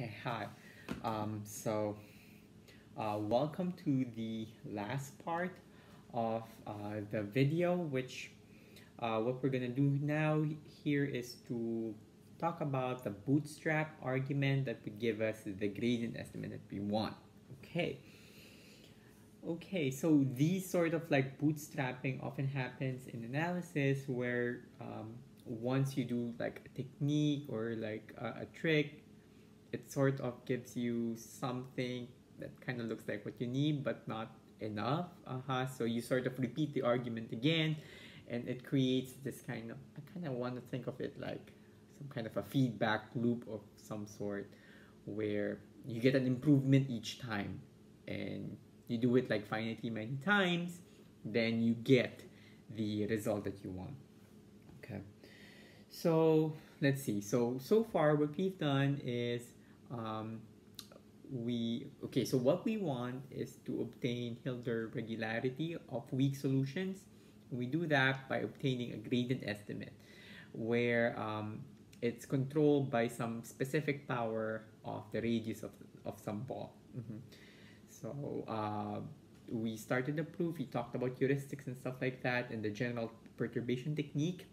Okay, hi. Um, so, uh, welcome to the last part of uh, the video, which uh, what we're gonna do now here is to talk about the bootstrap argument that would give us the gradient estimate that we want. Okay. Okay, so these sort of like bootstrapping often happens in analysis where um, once you do like a technique or like a, a trick, it sort of gives you something that kind of looks like what you need but not enough. Uh-huh. So you sort of repeat the argument again and it creates this kind of, I kind of want to think of it like some kind of a feedback loop of some sort where you get an improvement each time and you do it like finitely many times, then you get the result that you want. Okay. So let's see. So so far what we've done is um, we okay so what we want is to obtain Hölder regularity of weak solutions. We do that by obtaining a gradient estimate where um, it's controlled by some specific power of the radius of, of some ball. Mm-hmm. so uh, we started the proof we talked about heuristics and stuff like that and the general perturbation technique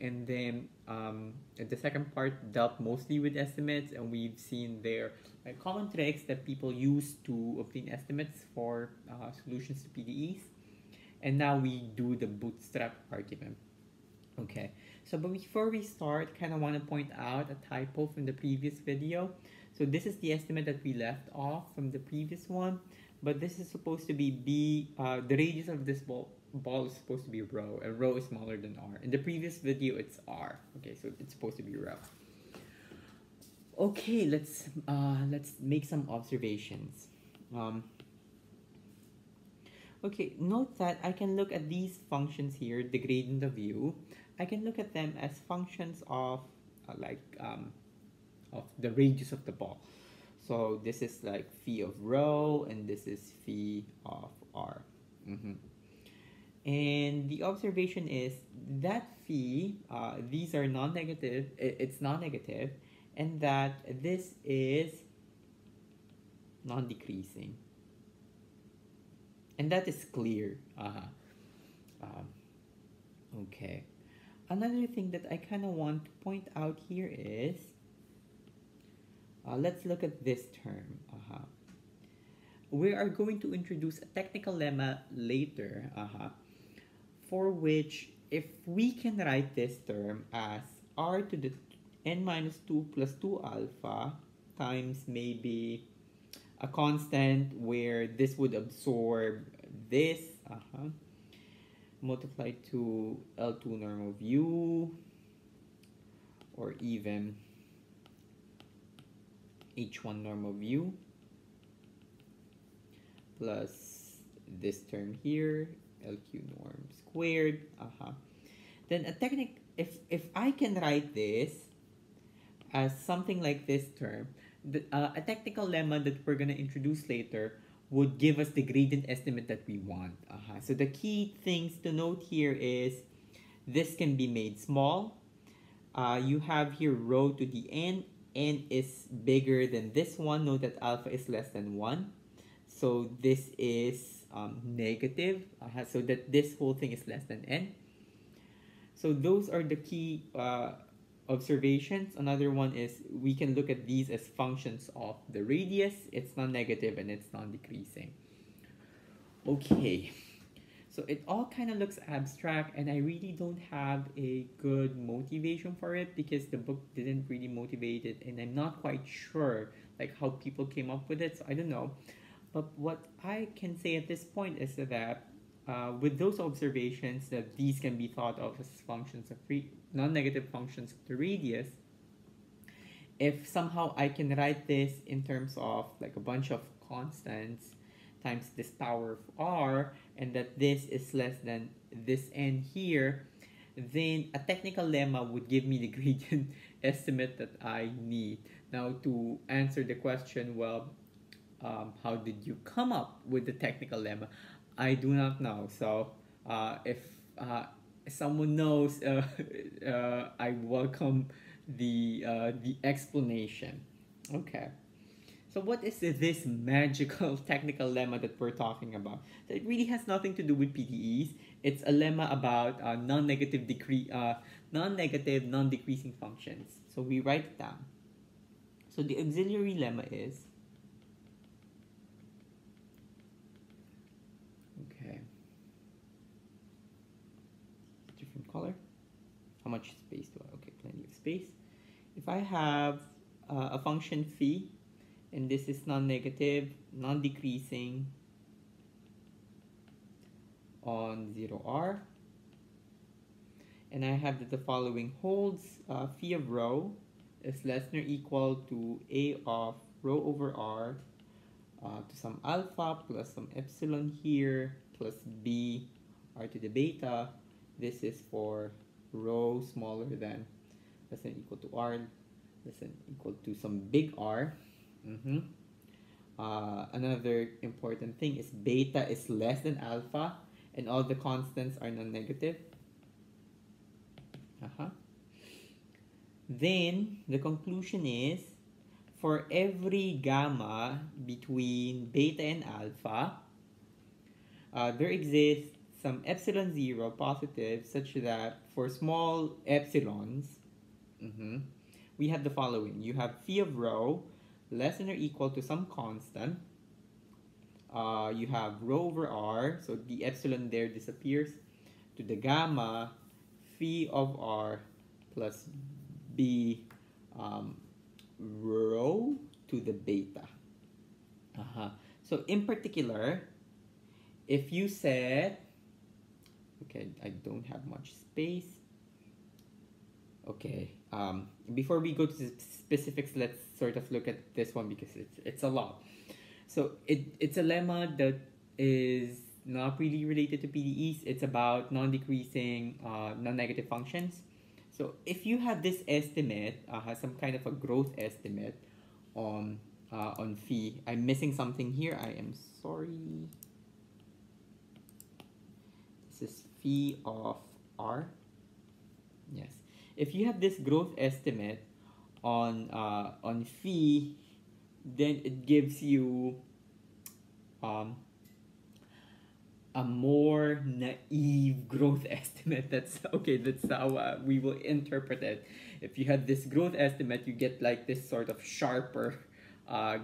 and then um, the second part dealt mostly with estimates and we've seen there like common tricks that people use to obtain estimates for uh, solutions to PDEs and now we do the bootstrap argument. Okay. So but before we start kind of want to point out a typo from the previous video. So this is the estimate that we left off from the previous one but this is supposed to be b uh, the radius of this ball ball is supposed to be rho and rho is smaller than r. In the previous video it's r. Okay so it's supposed to be rho okay let's uh let's make some observations. Um okay note that i can look at these functions here the gradient of u. I can look at them as functions of uh, like um of the radius of the ball. So this is like phi of rho and this is phi of r. Mm -hmm. And the observation is that phi, uh, these are non-negative, it's non-negative, and that this is non-decreasing. And that is clear. Uh, um, okay. Another thing that I kind of want to point out here is, uh, let's look at this term. Uh -huh. We are going to introduce a technical lemma later. Uh -huh for which if we can write this term as r to the n minus 2 plus 2 alpha times maybe a constant where this would absorb this uh -huh, multiplied to L2 norm of u or even H1 norm of u plus this term here LQ norm squared. Uh-huh. Then a technique, if, if I can write this as something like this term, the, uh, a technical lemma that we're going to introduce later would give us the gradient estimate that we want. Uh-huh. So the key things to note here is this can be made small. Uh, you have here rho to the n. n is bigger than this one. Note that alpha is less than 1. So this is um, negative uh, so that this whole thing is less than n. So those are the key uh, observations. Another one is we can look at these as functions of the radius. It's non-negative and it's non-decreasing. Okay, so it all kind of looks abstract and I really don't have a good motivation for it because the book didn't really motivate it and I'm not quite sure like how people came up with it. So I don't know. But what I can say at this point is that uh, with those observations that these can be thought of as functions of free non-negative functions of the radius, if somehow I can write this in terms of like a bunch of constants times this power of r and that this is less than this n here, then a technical lemma would give me the gradient estimate that I need. Now to answer the question, well, um, how did you come up with the technical lemma? I do not know. So uh, if uh, someone knows, uh, uh I welcome the uh, the explanation. Okay. So what is this magical technical lemma that we're talking about? So it really has nothing to do with PDEs. It's a lemma about uh, non-negative decrease, uh, non-negative, non-decreasing functions. So we write it down. So the auxiliary lemma is okay. Different color. How much space do I? Okay, plenty of space. If I have uh, a function phi and this is non-negative, non-decreasing on 0r. And I have that the following holds uh, phi of rho is less than or equal to a of rho over r uh, to some alpha plus some epsilon here plus b r to the beta. This is for rho smaller than less than equal to r less than equal to some big r Mm-hmm. Uh, another important thing is beta is less than alpha and all the constants are non-negative. Uh-huh. Then the conclusion is for every gamma between beta and alpha, uh, there exists some epsilon zero positive such that for small epsilons, mm-hmm, we have the following. You have phi of rho less than or equal to some constant. Uh, you have rho over r, so the epsilon there disappears, to the gamma phi of r plus b um, rho to the beta. Uh-huh. So in particular, if you said, okay, I don't have much space. Okay, um, before we go to the specifics, let's sort of look at this one because it's it's a lot. So it it's a lemma that is not really related to PDEs. It's about non-decreasing, uh, non-negative functions. So if you have this estimate, uh, some kind of a growth estimate on uh, on phi. I'm missing something here. I am sorry. This is phi of r. Yes if you have this growth estimate on uh, on phi, then it gives you um, a more naive growth estimate. That's okay. That's how uh, we will interpret it. If you have this growth estimate, you get like this sort of sharper uh,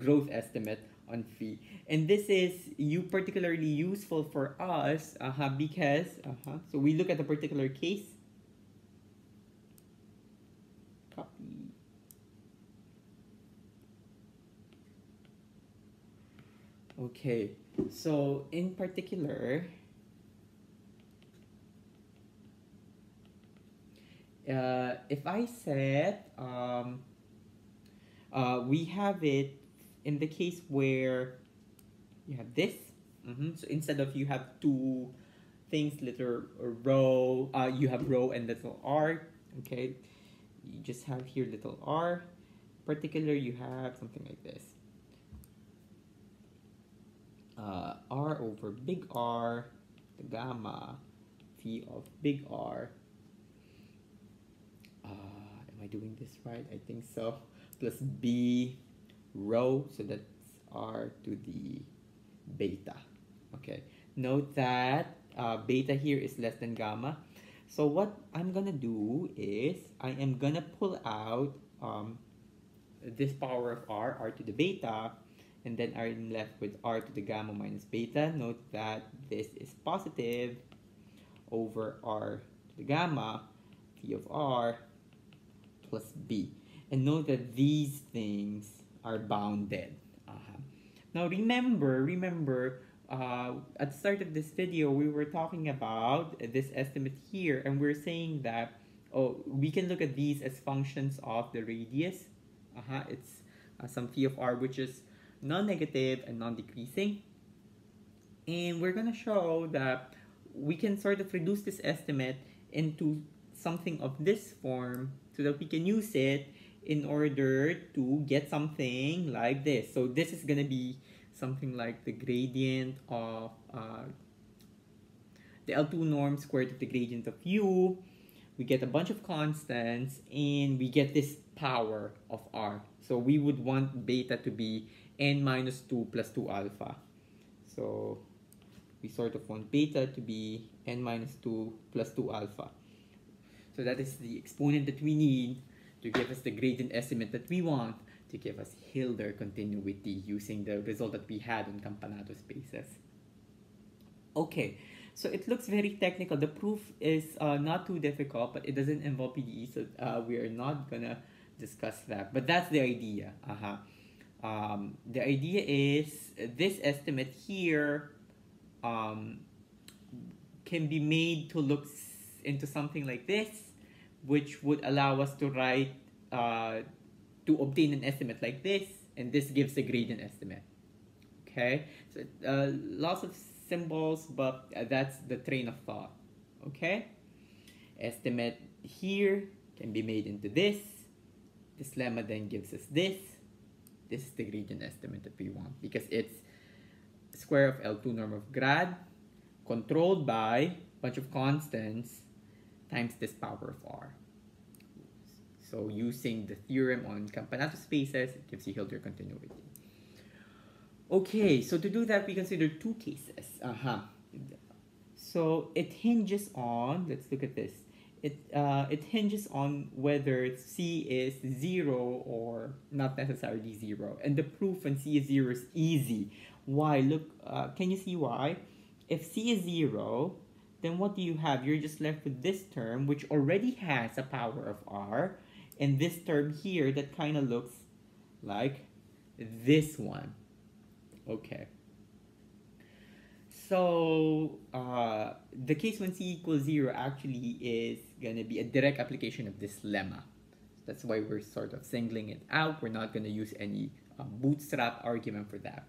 growth estimate on phi. And this is you particularly useful for us uh-huh, because uh-huh, so we look at a particular case Okay, so in particular, uh, if I said um, uh, we have it in the case where you have this, mm-hmm. so instead of you have two things, little rho, uh, you have rho and little r, okay, you just have here little r. Particular, you have something like this uh, r over big R, the gamma, phi of big R. Uh, am I doing this right? I think so. Plus b rho, so that's r to the beta. Okay. Note that uh, beta here is less than gamma. So what I'm gonna do is I am gonna pull out um, this power of r, r to the beta, and then I'm left with r to the gamma minus beta. Note that this is positive over r to the gamma, phi of r plus b. And note that these things are bounded. Uh, now remember, remember, uh, at the start of this video, we were talking about this estimate here, and we're saying that oh, we can look at these as functions of the radius. Uh-huh, it's uh, some phi of r, which is non-negative and non-decreasing. And we're going to show that we can sort of reduce this estimate into something of this form so that we can use it in order to get something like this. So this is going to be something like the gradient of uh, the L2 norm squared of the gradient of u. We get a bunch of constants and we get this power of r. So we would want beta to be n minus 2 plus 2 alpha. So we sort of want beta to be n minus 2 plus 2 alpha. So that is the exponent that we need to give us the gradient estimate that we want to give us Hölder continuity using the result that we had on Campanato spaces. Okay, so it looks very technical. The proof is uh, not too difficult, but it doesn't involve PDE, so uh, we are not gonna discuss that. But that's the idea. Uh-huh. Um, the idea is this estimate here um, can be made to look into something like this, which would allow us to write uh, to obtain an estimate like this, and this gives a gradient estimate. Okay, so uh, lots of symbols, but uh, that's the train of thought. Okay, estimate here can be made into this. This lemma then gives us this. This is the gradient estimate that we want because it's square of L2 norm of grad controlled by a bunch of constants times this power of R. So using the theorem on Campanato spaces, it gives you Hölder continuity. Okay, so to do that, we consider two cases. Uh-huh. So it hinges on, let's look at this. It, uh, it hinges on whether C is zero or not necessarily zero. And the proof when C is zero is easy. Why? Look, uh, can you see why? If C is zero, then what do you have? You're just left with this term, which already has a power of R, and this term here that kind of looks like this one. Okay. So uh, the case when c equals 0 actually is going to be a direct application of this lemma. That's why we're sort of singling it out. We're not going to use any uh, bootstrap argument for that.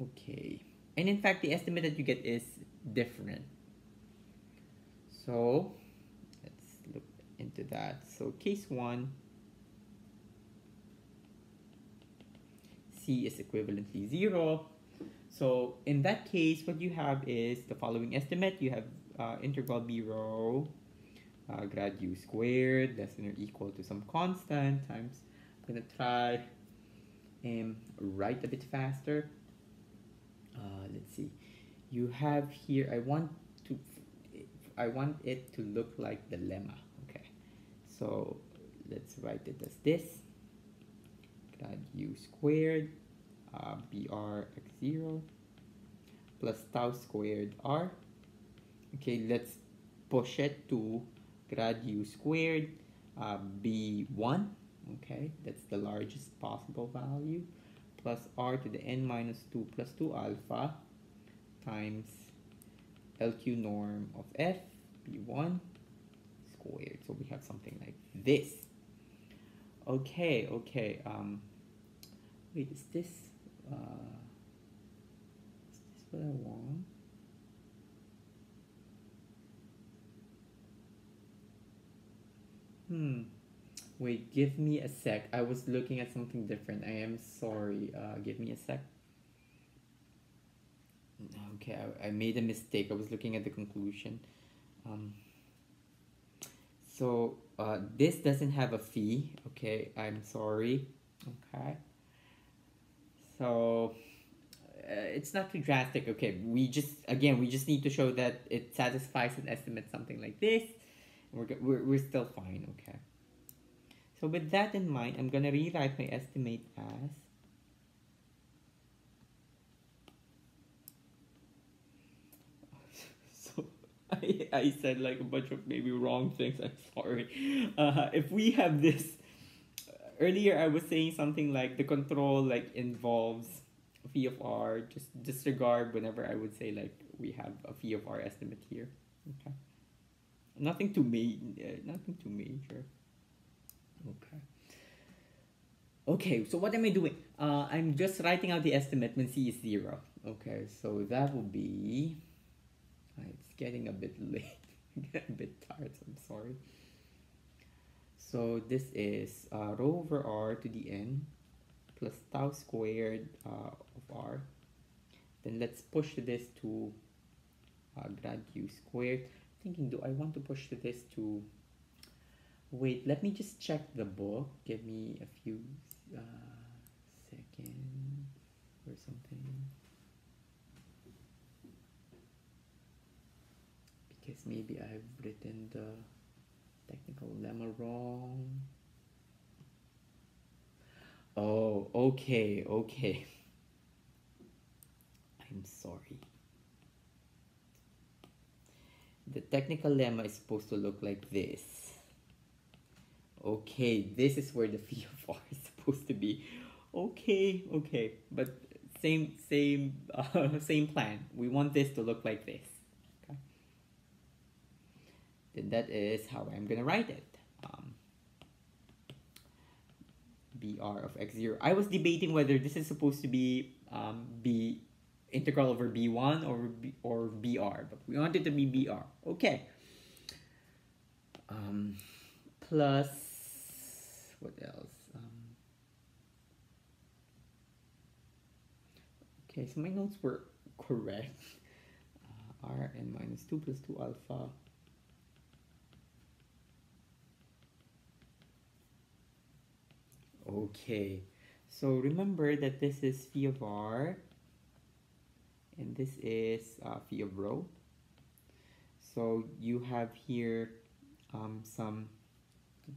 Okay. And in fact, the estimate that you get is different. So let's look into that. So case 1, C is equivalently 0. So in that case, what you have is the following estimate. You have uh, integral b rho uh, grad u squared less than or equal to some constant times. I'm going to try and write a bit faster. Uh, let's see. You have here, I want I want it to look like the lemma. Okay, so let's write it as this. Grad u squared uh, br x0 plus tau squared r. Okay, let's push it to grad u squared uh, b1. Okay, that's the largest possible value plus r to the n minus 2 plus 2 alpha times LQ norm of f b1 squared. So we have something like this. Okay, okay. Um, wait, is this, uh, is this what I want? Hmm. Wait, give me a sec. I was looking at something different. I am sorry. Uh, give me a sec. Okay, I, I made a mistake. I was looking at the conclusion. Um, so uh, this doesn't have a phi. Okay I'm sorry. Okay. So uh, it's not too drastic. Okay we just again we just need to show that it satisfies an estimate something like this. We're, we're, we're still fine. Okay. So with that in mind I'm gonna rewrite my estimate as I, I said like a bunch of maybe wrong things. I'm sorry. Uh, if we have this, earlier I was saying something like the control like involves phi of r. Just disregard whenever I would say like we have a of r estimate here. Okay. Nothing too ma- uh, nothing too major. Okay. Okay, so what am I doing? Uh, I'm just writing out the estimate when c is zero. Okay, so that will be it's getting a bit late. a bit tired, so I'm sorry. So this is uh, rho over r to the n plus tau squared uh, of r. Then let's push this to uh, grad u squared. Thinking, do I want to push this to Wait, let me just check the book. Give me a few uh, seconds or something. Because maybe I've written the technical lemma wrong. Oh, okay, okay. I'm sorry. The technical lemma is supposed to look like this. Okay, this is where the phi of r is supposed to be. Okay, okay, but same same uh, same plan. We want this to look like this. Then that is how I'm gonna write it. Um, br of x0. I was debating whether this is supposed to be um, b integral over b1 or b, or br, but we want it to be br. Okay. Um, plus what else? Um, okay, so my notes were correct. Uh, r n minus 2 plus 2 alpha. Okay, so remember that this is phi of r and this is uh, phi of rho. So you have here um, some,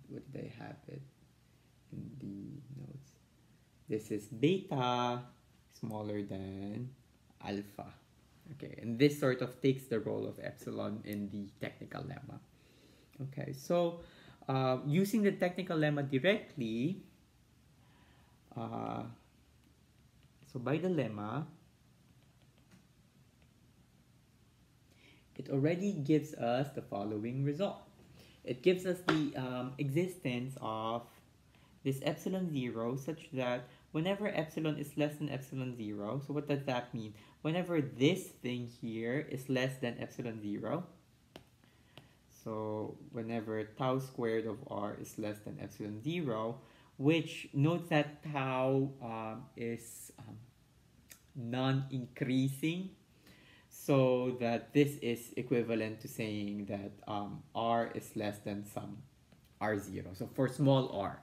what did I have it in the notes? This is beta smaller than alpha. Okay, and this sort of takes the role of epsilon in the technical lemma. Okay, so uh, using the technical lemma directly, uh, so by the lemma, it already gives us the following result. It gives us the um, existence of this epsilon 0 such that whenever epsilon is less than epsilon 0, so what does that mean? Whenever this thing here is less than epsilon 0, so whenever tau squared of r is less than epsilon 0, which notes that tau um, is um, non-increasing so that this is equivalent to saying that um, r is less than some r0. So for small r,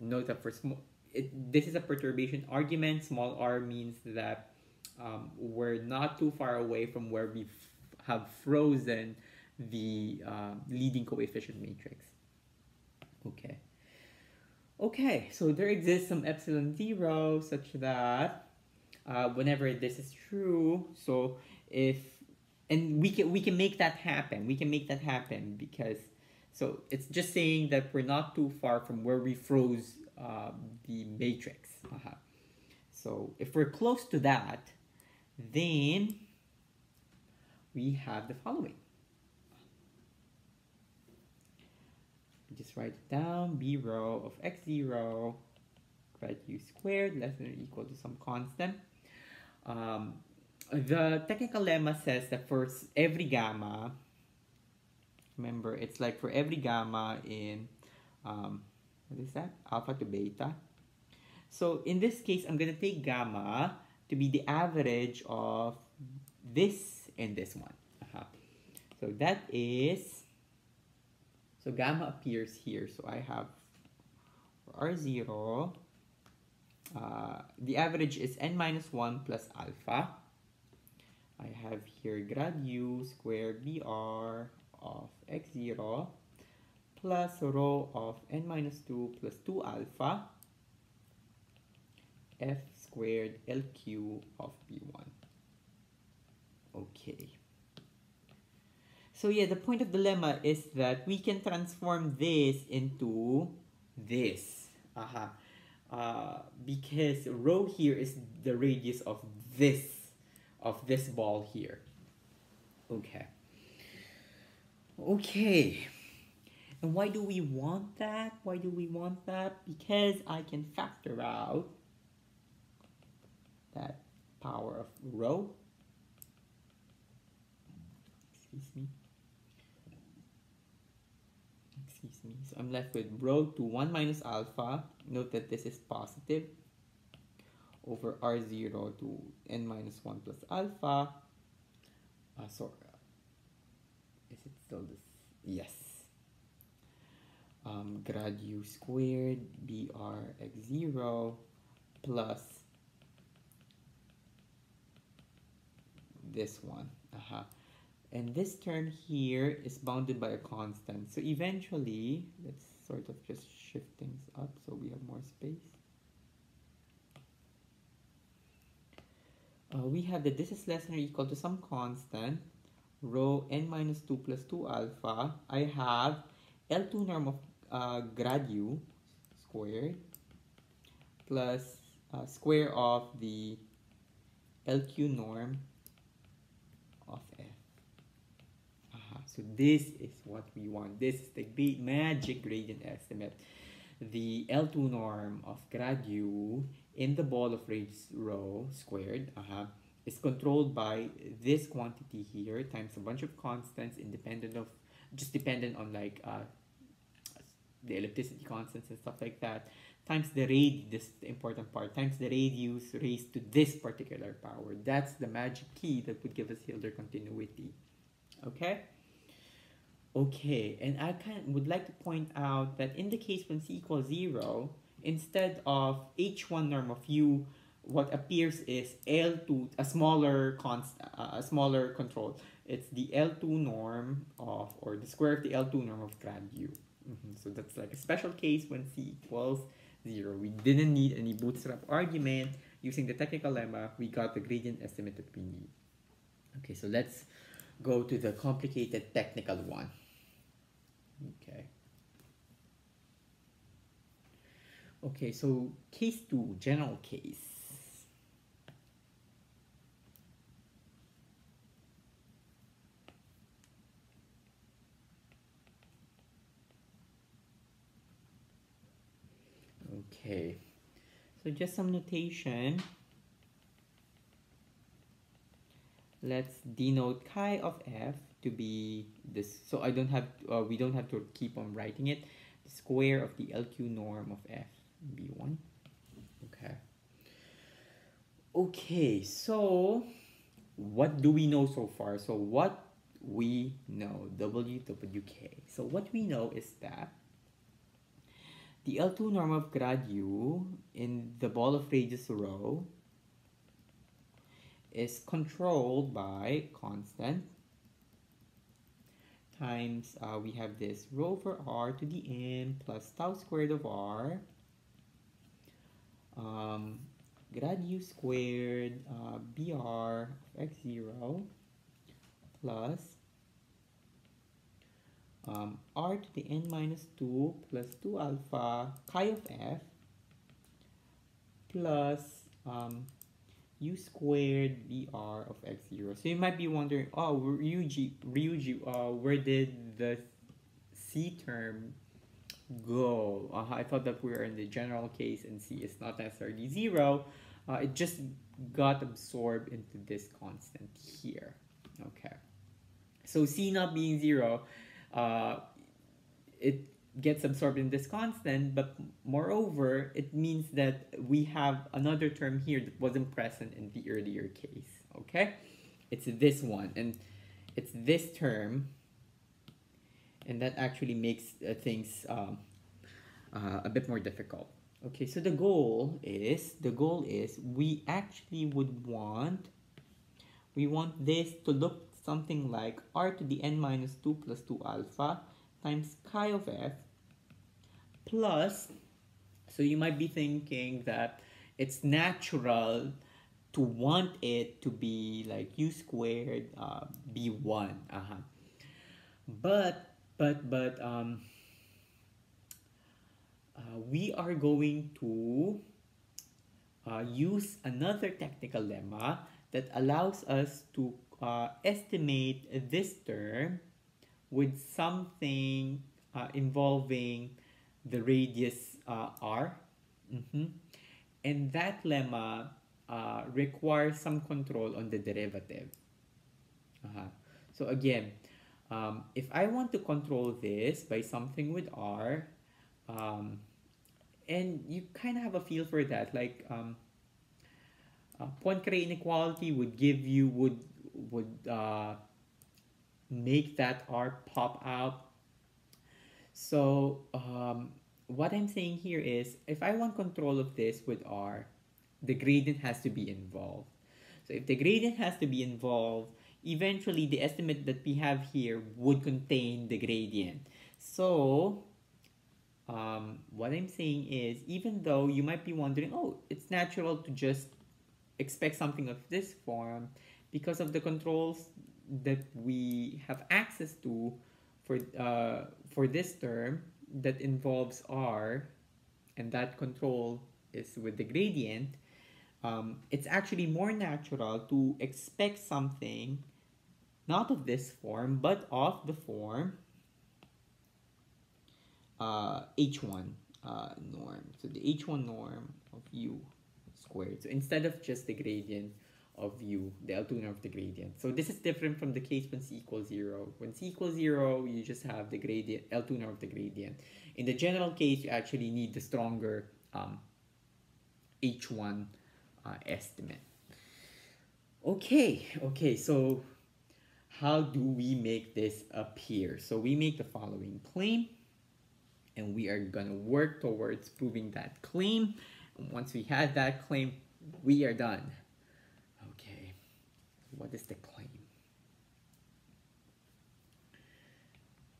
note that for small, this is a perturbation argument. Small r means that um, we're not too far away from where we have frozen the uh, leading coefficient matrix. Okay. Okay, so there exists some epsilon zero such that uh, whenever this is true, so if and we can we can make that happen we can make that happen because so it's just saying that we're not too far from where we froze uh, the matrix uh-huh. so if we're close to that then we have the following just write it down b rho of x0 grad u squared less than or equal to some constant um, the technical lemma says that for every gamma, remember it's like for every gamma in, um, what is that? Alpha to beta. So in this case, I'm going to take gamma to be the average of this and this one. Uh -huh. So that is, so gamma appears here. So I have R0, uh, the average is n minus 1 plus alpha. I have here grad u squared br of x0 plus rho of n minus 2 plus 2 alpha f squared lq of b1. Okay. So yeah, the point of the lemma is that we can transform this into this. Aha. Uh, because rho here is the radius of this of this ball here. Okay. Okay. And why do we want that? Why do we want that? Because I can factor out that power of rho. Excuse me. Excuse me. So I'm left with rho to 1 minus alpha. Note that this is positive over r0 to n minus 1 plus alpha. Uh, sorry, is it still this? Yes. um, grad u squared br x0 plus this one. Uh-huh. And this term here is bounded by a constant. So eventually, let's sort of just shift things up so we have more space. Uh, we have that this is less than or equal to some constant, rho n minus 2 plus 2 alpha. I have L2 norm of uh, grad u squared plus uh, square of the LQ norm of f. Uh, so this is what we want. This is the great magic gradient estimate. The L2 norm of grad u in the ball of radius rho squared uh -huh, is controlled by this quantity here times a bunch of constants independent of just dependent on like uh, the ellipticity constants and stuff like that times the radius, this the important part, times the radius raised to this particular power. That's the magic key that would give us Hölder continuity. Okay? Okay, and I kind would like to point out that in the case when c equals 0, instead of h1 norm of u, what appears is L2, a smaller const, uh, a smaller control. It's the L2 norm of, or the square of the L2 norm of grad u. Mm -hmm. So that's like a special case when c equals 0. We didn't need any bootstrap argument. Using the technical lemma, we got the gradient estimate that we need. Okay, so let's go to the complicated technical one. Okay. Okay, so case 2, general case. Okay, so just some notation. Let's denote chi of f to be this. So I don't have, uh, we don't have to keep on writing it. The square of the LQ norm of f, b1. Okay. Okay, so what do we know so far? So what we know, WWK. So what we know is that the L2 norm of grad u in the ball of radius rho is controlled by constant times uh, we have this rho over r to the n plus tau squared of r um, grad u squared uh, br of x0 plus um, r to the n minus 2 plus 2 alpha chi of f plus um, u squared br of x0. So you might be wondering, oh, Riuji, Riuji uh, where did the c term go? Uh, I thought that we were in the general case and c is not necessarily 0. Uh, it just got absorbed into this constant here. Okay. So c not being 0 uh, it gets absorbed in this constant, but moreover, it means that we have another term here that wasn't present in the earlier case, okay? It's this one, and it's this term, and that actually makes uh, things um, uh, a bit more difficult. Okay, so the goal is, the goal is we actually would want, we want this to look something like r to the n minus 2 plus 2 alpha times chi of f plus, so you might be thinking that it's natural to want it to be like u squared uh, b1 uh -huh. but but but um uh, we are going to uh, use another technical lemma that allows us to uh, estimate this term with something uh, involving the radius uh, r. Mm -hmm. And that lemma uh, requires some control on the derivative. -huh. So again, um, if I want to control this by something with r, um, and you kind of have a feel for that, like um, uh, Poincare inequality would give you, would would uh, make that R pop out. So um, what I'm saying here is if I want control of this with R, the gradient has to be involved. So if the gradient has to be involved, eventually the estimate that we have here would contain the gradient. So um, what I'm saying is even though you might be wondering, oh, it's natural to just expect something of this form because of the controls that we have access to for uh, for this term that involves R and that control is with the gradient um, it's actually more natural to expect something not of this form but of the form uh, h1 uh, norm. So the h1 norm of u squared. So instead of just the gradient of u, the L2 norm of the gradient. So this is different from the case when c equals 0. When c equals 0, you just have the gradient, L2 norm of the gradient. In the general case, you actually need the stronger um, H1 uh, estimate. Okay, okay, so how do we make this appear? So we make the following claim, and we are gonna work towards proving that claim. And once we have that claim, we are done. What is the claim?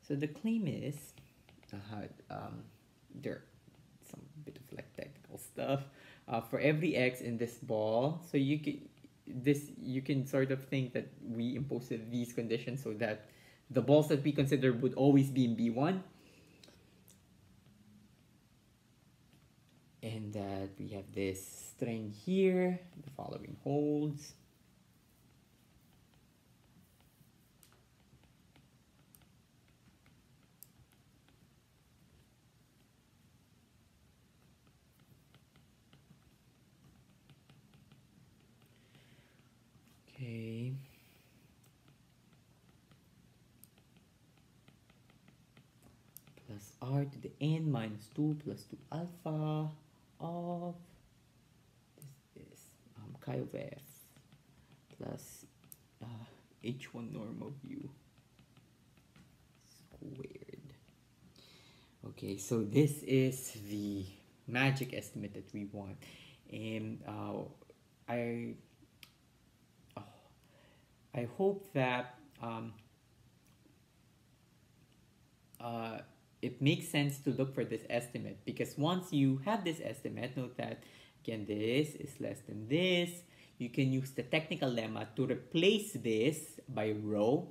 So the claim is, uh, um, there some bit of like technical stuff. Uh, for every x in this ball, so you can this you can sort of think that we imposed these conditions so that the balls that we consider would always be in B1 and that we have this string here the following holds Okay. Plus r to the n minus 2 plus 2 alpha of this is um, chi of f plus uh, h1 norm of u squared. Okay, so this is the magic estimate that we want. And uh, I I hope that um, uh, it makes sense to look for this estimate because once you have this estimate, note that again this is less than this. You can use the technical lemma to replace this by rho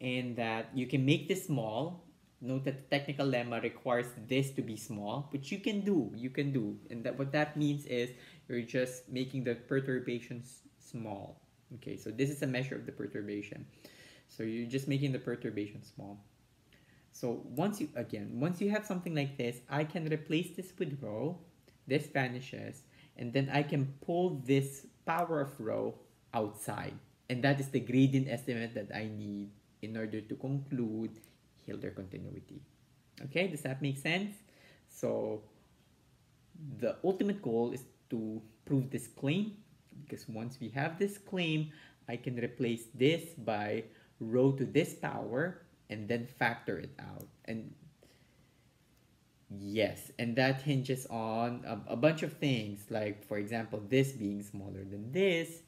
and that you can make this small. Note that the technical lemma requires this to be small, which you can do, you can do. And that what that means is you're just making the perturbations small. Okay, so this is a measure of the perturbation. So you're just making the perturbation small. So once you, again, once you have something like this, I can replace this with rho, this vanishes, and then I can pull this power of rho outside. And that is the gradient estimate that I need in order to conclude Hölder continuity. Okay, does that make sense? So the ultimate goal is to prove this claim because once we have this claim, I can replace this by rho to this power and then factor it out. And yes, and that hinges on a, a bunch of things, like for example, this being smaller than this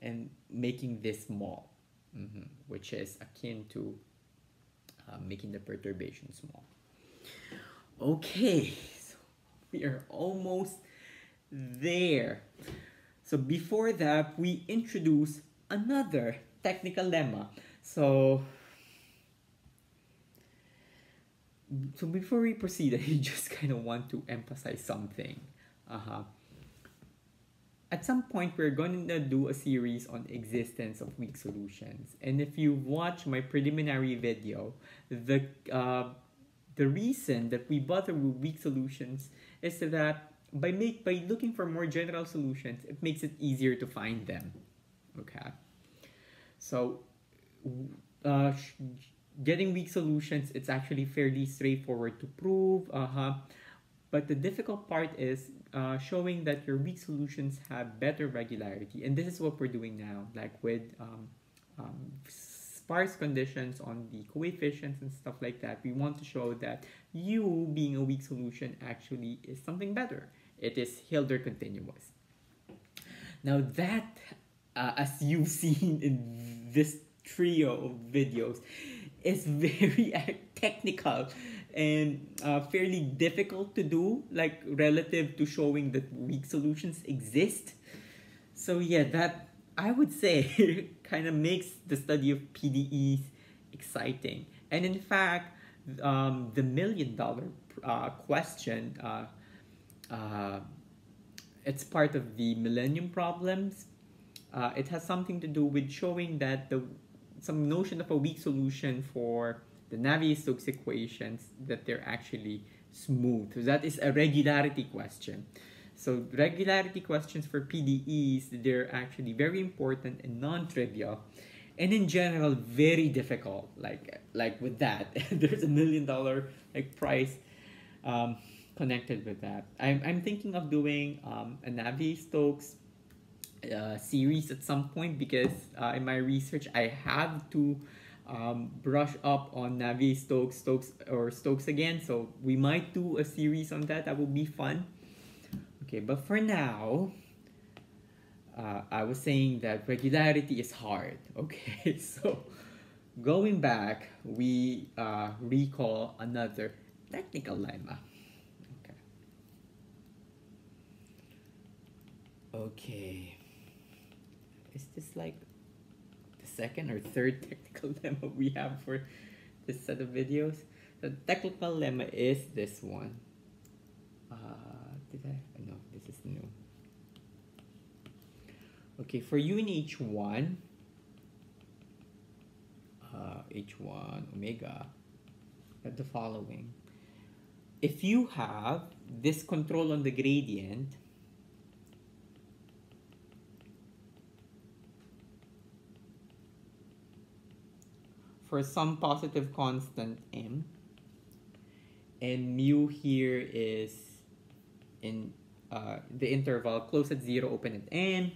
and making this small, mm -hmm, which is akin to uh, making the perturbation small. Okay, so we are almost there. So before that, we introduce another technical lemma. So, so before we proceed, I just kind of want to emphasize something. Uh-huh. At some point, we're going to do a series on existence of weak solutions. And if you watch my preliminary video, the, uh, the reason that we bother with weak solutions is that by make by looking for more general solutions, it makes it easier to find them. Okay. So, uh, getting weak solutions, it's actually fairly straightforward to prove. Uh huh. But the difficult part is uh, showing that your weak solutions have better regularity, and this is what we're doing now, like with um, um, sparse conditions, on the coefficients and stuff like that, we want to show that U being a weak solution actually is something better. It is Hölder continuous. Now that, uh, as you've seen in this trio of videos, is very technical and uh, fairly difficult to do, like relative to showing that weak solutions exist. So yeah, that I would say kind of makes the study of PDEs exciting. And in fact, um, the million dollar uh, question, uh, uh, it's part of the Millennium Problems. Uh, it has something to do with showing that the some notion of a weak solution for the Navier-Stokes equations that they're actually smooth. So that is a regularity question. So regularity questions for PDEs, they're actually very important and non-trivial. And in general, very difficult. Like like with that, there's a million dollar like price um, connected with that. I'm, I'm thinking of doing um, a Navier-Stokes uh, series at some point because uh, in my research I have to um, brush up on Navier Stokes, Stokes or Stokes again. So we might do a series on that. That would be fun. Okay, but for now, uh, I was saying that regularity is hard. Okay, so going back, we uh, recall another technical lemma. Okay. Is this like the second or third technical lemma we have for this set of videos? The technical lemma is this one. Uh, did I? No, this is new. Okay, for U in H1, uh, H1 omega, have the following. If you have this control on the gradient, for some positive constant m, and mu here is in uh, the interval close at 0, open at n,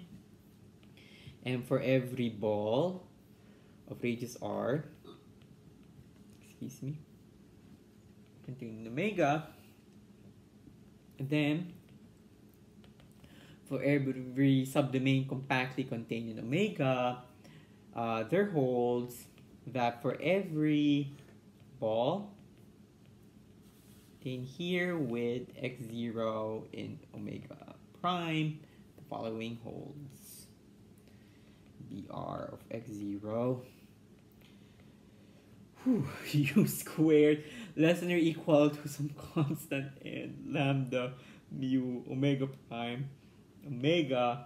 and for every ball of radius r, excuse me, containing omega, then for every subdomain compactly contained in omega, uh, there holds that for every ball in here with x0 in omega prime, the following holds. br of x0 whew, u squared less than or equal to some constant and lambda mu omega prime omega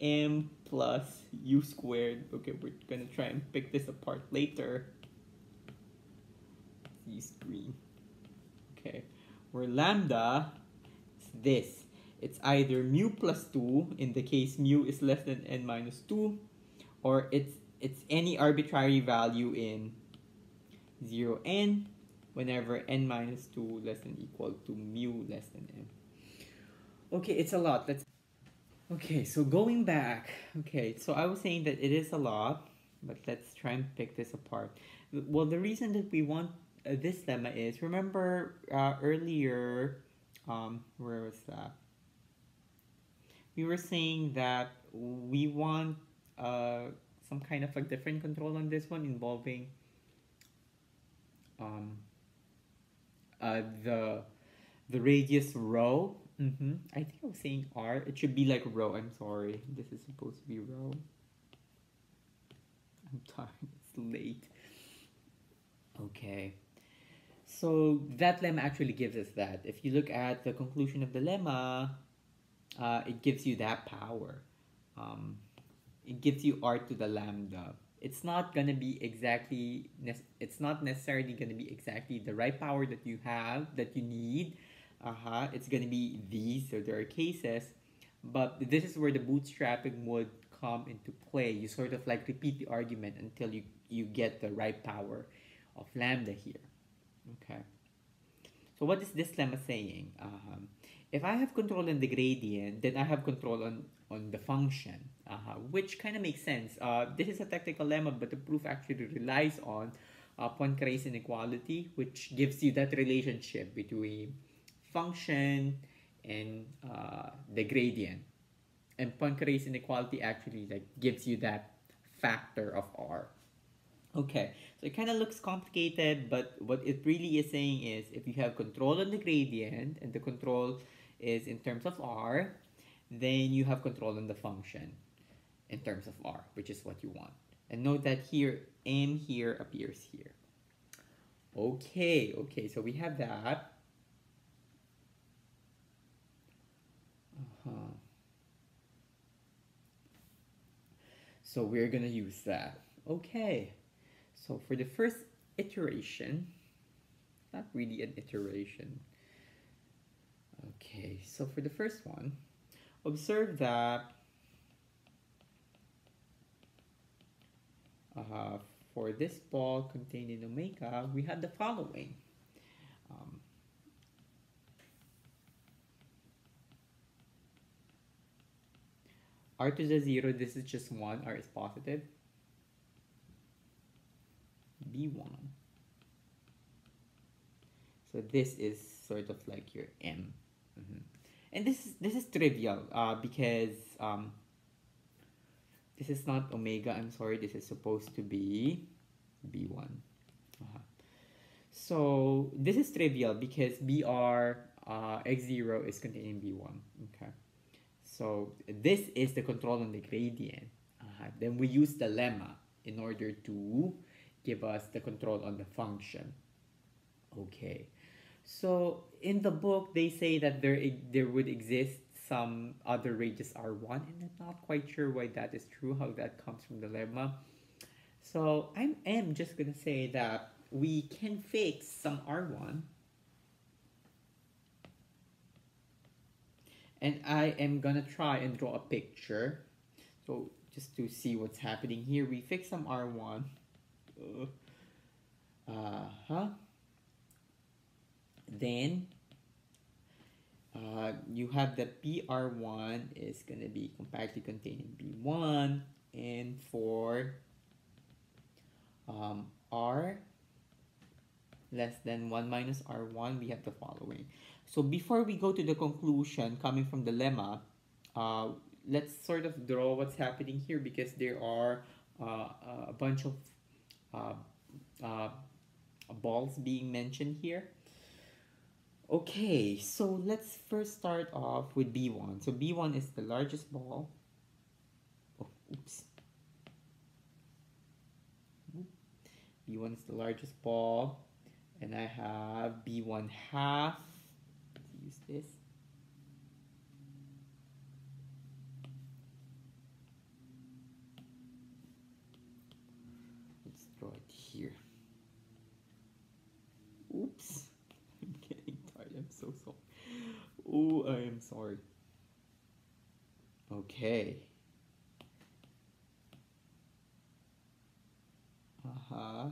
m plus u squared. Okay, we're gonna try and pick this apart later. Use green. Okay, where lambda is this. It's either mu plus 2 in the case mu is less than n minus 2 or it's it's any arbitrary value in 0 n whenever n minus 2 less than equal to mu less than m. Okay, it's a lot. Let's Okay, so going back, okay, so I was saying that it is a lot, but let's try and pick this apart. Well, the reason that we want uh, this lemma is, remember uh, earlier, um, where was that? We were saying that we want uh, some kind of a different control on this one involving um, uh, the the radius rho Mm-hmm. I think I was saying R. It should be like rho. I'm sorry. This is supposed to be rho. I'm tired. It's late. Okay. So that lemma actually gives us that. If you look at the conclusion of the lemma, uh, it gives you that power. Um, it gives you r to the lambda. It's not gonna be exactly. It's not necessarily gonna be exactly the right power that you have that you need uh-huh, it's going to be these, so there are cases, but this is where the bootstrapping would come into play. You sort of like repeat the argument until you, you get the right power of lambda here. Okay. So what is this lemma saying? Um, if I have control on the gradient, then I have control on, on the function, uh, which kind of makes sense. Uh, this is a technical lemma, but the proof actually relies on uh, Poincaré's inequality, which gives you that relationship between function and uh, the gradient. And Poincaré's inequality actually like gives you that factor of R. Okay, so it kind of looks complicated, but what it really is saying is if you have control on the gradient and the control is in terms of R, then you have control on the function in terms of R, which is what you want. And note that here, M here appears here. Okay, okay, so we have that. Uh-huh. So we're gonna use that. Okay, so for the first iteration, not really an iteration. Okay, so for the first one, observe that uh, for this ball contained in omega, we had the following. R to the 0, this is just 1, r is positive. b1. So this is sort of like your m. Mm -hmm. And this is, this is trivial uh, because um, this is not omega, I'm sorry, this is supposed to be b1. Uh -huh. So this is trivial because br uh, x0 is contained in b1. Okay. So this is the control on the gradient. Uh, then we use the lemma in order to give us the control on the function. Okay. So in the book, they say that there there would exist some other radius r1 and I'm not quite sure why that is true, how that comes from the lemma. So I am just to say that we can fix some r1 and I am to try and draw a picture. So just to see what's happening here, we fix some r1. Uh-huh. Then uh, you have the BR1 is going to be compactly contained in B1 and for um, R less than 1 minus R1 we have the following. So before we go to the conclusion coming from the lemma, uh, let's sort of draw what's happening here because there are uh, a bunch of uh, uh balls being mentioned here. Okay, so let's first start off with B1. So B1 is the largest ball. Oh, oops. B1 is the largest ball. And I have B1 half. This. Let's draw it here. Oops. I'm getting tired. I'm so sorry. Oh, I am sorry. Okay. Uh-huh.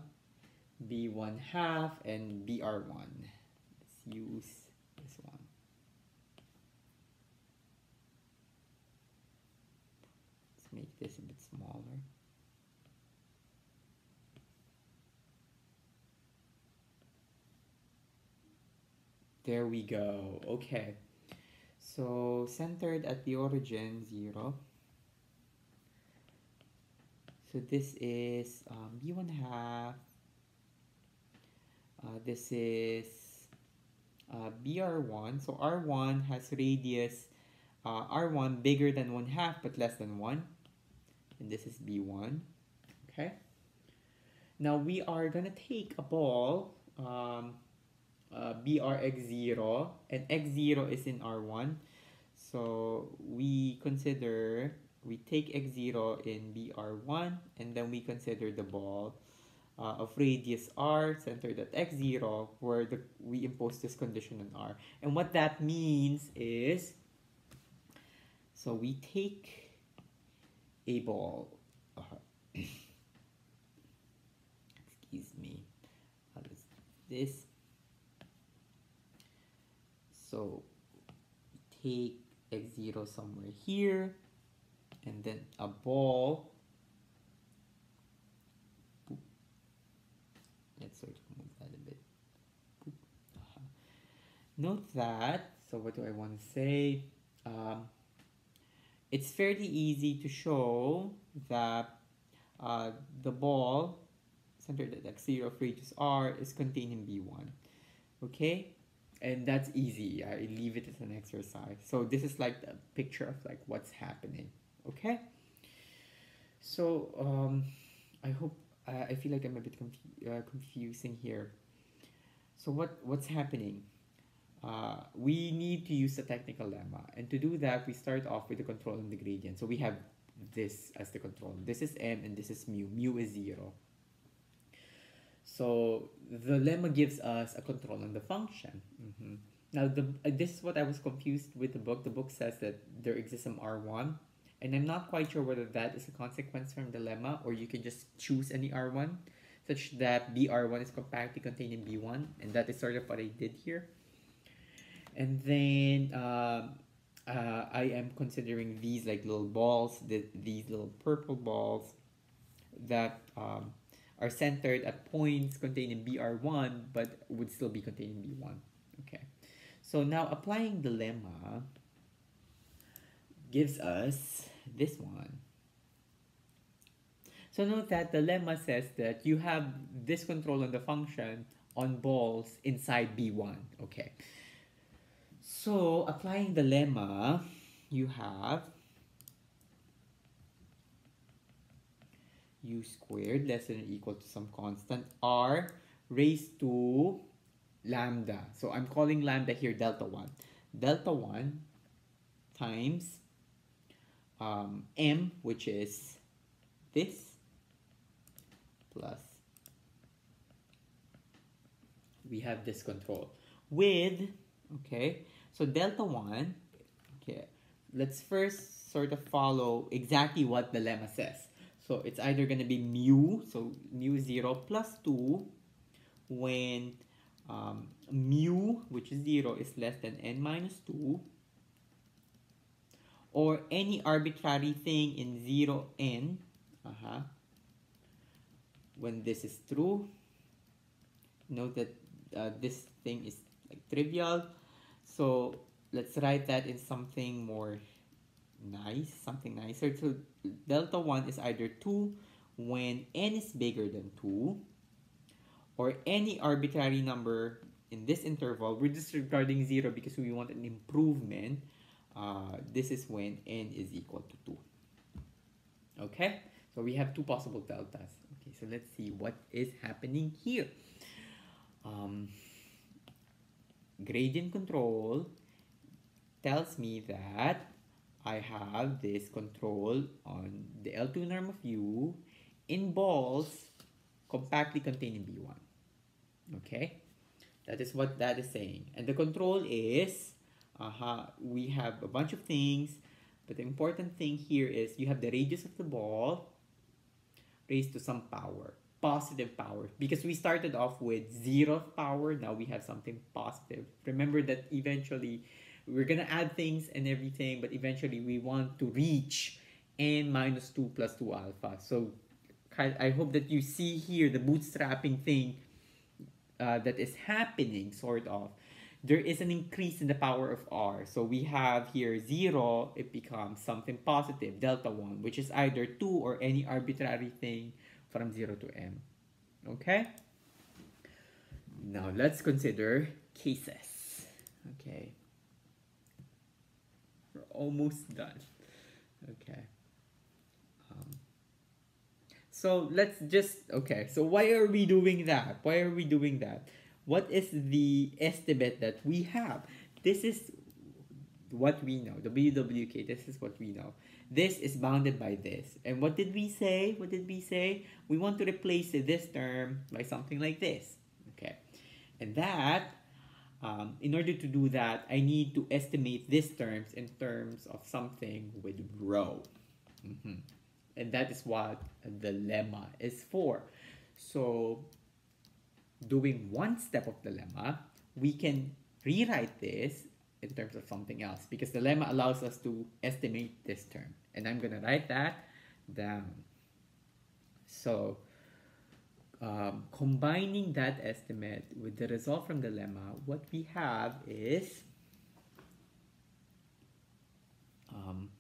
B1 half and BR1. Let's use this one. Let's make this a bit smaller. There we go. Okay. So centered at the origin, 0. So this is um, b1 half. Uh, this is uh, br1. So r1 has radius uh, r1 bigger than 1 half but less than 1. And this is b1. Okay. Now we are to take a ball um, uh, brx0 and x0 is in r1 so we consider we take x0 in br1 and then we consider the ball uh, of radius r centered at x0 where the, we impose this condition on r and what that means is so we take a ball uh, excuse me this? So take x0 somewhere here and then a ball. Let's sort of move that a bit. Uh-huh. note that so what do I want to say? Um, it's fairly easy to show that uh, the ball centered at x0 of radius r is contained in b1 okay? And that's easy i leave it as an exercise. So this is like the picture of like what's happening okay? So um i hope uh, i feel like i'm a bit confu- uh, confusing here. So what what's happening uh, we need to use a technical lemma and to do that we start off with the control and the gradient so we have this as the control this is m and this is mu mu is zero so the lemma gives us a control on the function. Mm-hmm. Now, the uh, this is what I was confused with the book. The book says that there exists some R1, and I'm not quite sure whether that is a consequence from the lemma or you can just choose any R1, such that BR1 is compactly contained in B1, and that is sort of what I did here. And then um, uh, I am considering these like little balls, the, these little purple balls that um, are centered at points contained in BR1 but would still be contained in B1. Okay, so now applying the lemma gives us this one. So note that the lemma says that you have this control on the function on balls inside B1. Okay. So applying the lemma, you have u squared less than or equal to some constant r raised to lambda. So I'm calling lambda here delta 1. Delta 1 times um, m, which is this, plus we have this control with, okay, so delta 1, okay, let's first sort of follow exactly what the lemma says. So it's either going to be mu, so mu 0 plus 2 when um, mu, which is 0, is less than n minus 2 or any arbitrary thing in 0 n uh -huh, when this is true note that uh, this thing is like trivial so let's write that in something more nice, something nicer. So delta 1 is either 2 when n is bigger than 2 or any arbitrary number in this interval. We're disregarding 0 because we want an improvement. Uh, this is when n is equal to 2. Okay, so we have two possible deltas. Okay, so let's see what is happening here. Um, gradient control tells me that I have this control on the L2 norm of U in balls compactly contained in B1. Okay? That is what that is saying. And the control is, uh, -huh, we have a bunch of things, but the important thing here is you have the radius of the ball raised to some power, positive power. Because we started off with zero power, now we have something positive. Remember that eventually we're gonna add things and everything, but eventually we want to reach n minus 2 plus 2 alpha. So I hope that you see here the bootstrapping thing uh, that is happening, sort of. There is an increase in the power of r. So we have here 0, it becomes something positive, delta 1, which is either 2 or any arbitrary thing from 0 to m. Okay? Now let's consider cases. Okay We're almost done. Okay. Um, so let's just, okay, so why are we doing that? Why are we doing that? What is the estimate that we have? This is what we know, WWK, this is what we know. This is bounded by this. And what did we say? What did we say? We want to replace this term by something like this. Okay. And that um, in order to do that, I need to estimate these terms in terms of something with rho. Mm-hmm. And that is what the lemma is for. So, doing one step of the lemma, we can rewrite this in terms of something else because the lemma allows us to estimate this term. And I'm going to write that down. So um, combining that estimate with the result from the lemma, what we have is um,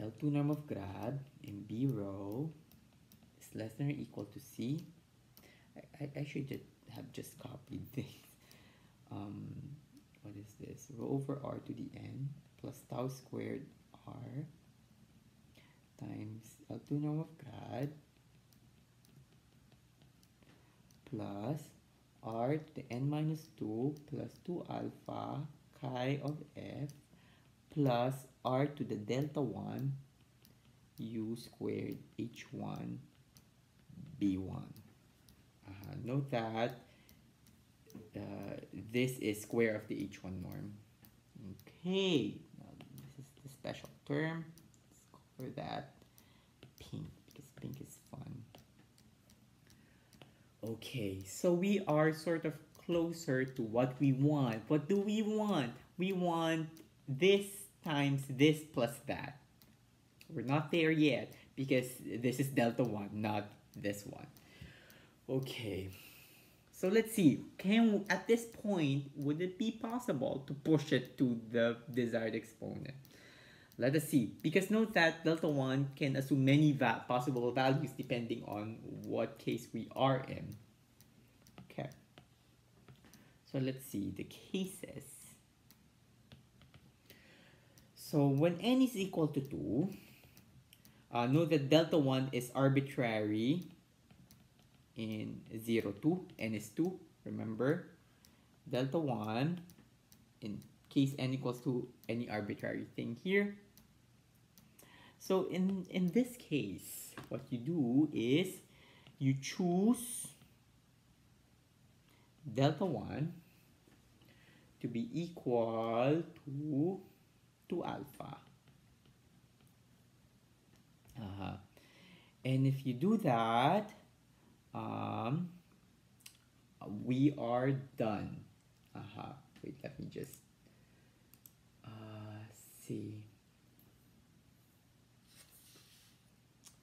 L2 norm of grad in B rho is less than or equal to C. I, I, I should just have just copied this. Um, what is this? Rho over R to the N plus tau squared R times L2 norm of grad plus r to the n minus 2 plus 2 alpha chi of f plus r to the delta 1 u squared h1 b1. Uh, note that uh, this is square of the h1 norm. Okay, now this is the special term. Let's cover that pink because pink is fun. Okay, so we are sort of closer to what we want. What do we want? We want this times this plus that. We're not there yet because this is delta 1, not this one. Okay, so let's see. Can At this point, would it be possible to push it to the desired exponent? Let us see. Because note that delta 1 can assume many va possible values depending on what case we are in. Okay. So let's see the cases. So when n is equal to 2, uh, note that delta 1 is arbitrary in 0, 2. n is 2, remember? Delta 1 in case n equals to any arbitrary thing here so in, in this case, what you do is you choose delta 1 to be equal to, to alpha. Uh -huh. And if you do that, um, we are done. Uh -huh. Wait, let me just uh, see.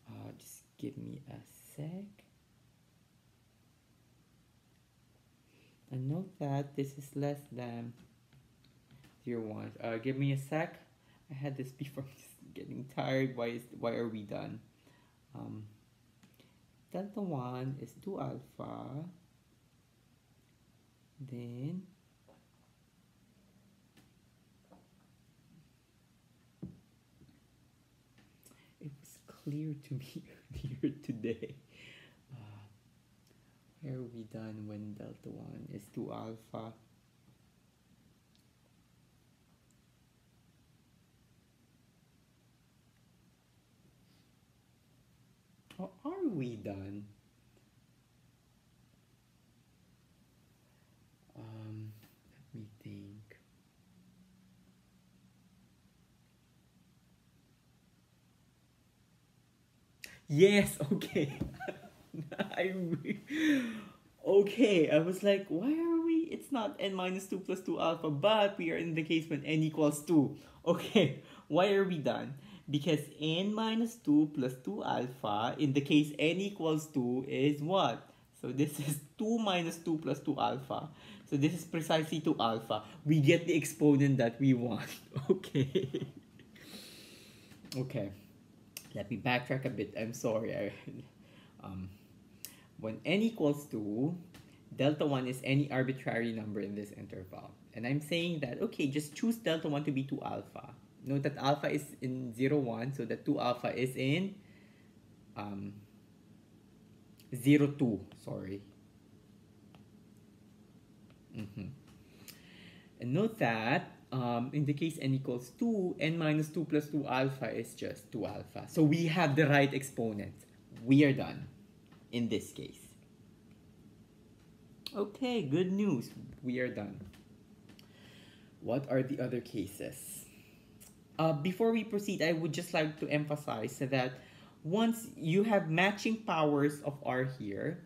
Uh, just give me a sec. And note that this is less than 0, 1. Uh, give me a sec. I had this before. I'm just getting tired. Why is why are we done? Um, delta 1 is 2 alpha. Then it was clear to me earlier today. Uh, where are we done when delta 1 is 2 alpha? Or are we done? Um, let me think. Yes, okay. I okay, I was like, why are we? It's not n minus 2 plus 2 alpha, but we are in the case when n equals 2. Okay, why are we done? Because n minus 2 plus 2 alpha, in the case n equals 2, is what? So this is 2 minus 2 plus 2 alpha. So this is precisely 2 alpha. We get the exponent that we want. Okay. okay let me backtrack a bit. I'm sorry. I, um, when n equals 2, delta 1 is any arbitrary number in this interval. And I'm saying that, okay, just choose delta 1 to be 2 alpha. Note that alpha is in 0, 1, so that 2 alpha is in um, 0, 2, sorry. Mm -hmm. And note that um, in the case n equals 2, n minus 2 plus 2 alpha is just 2 alpha. So we have the right exponent. We are done in this case. Okay, good news. We are done. What are the other cases? Uh, before we proceed, I would just like to emphasize that once you have matching powers of R here,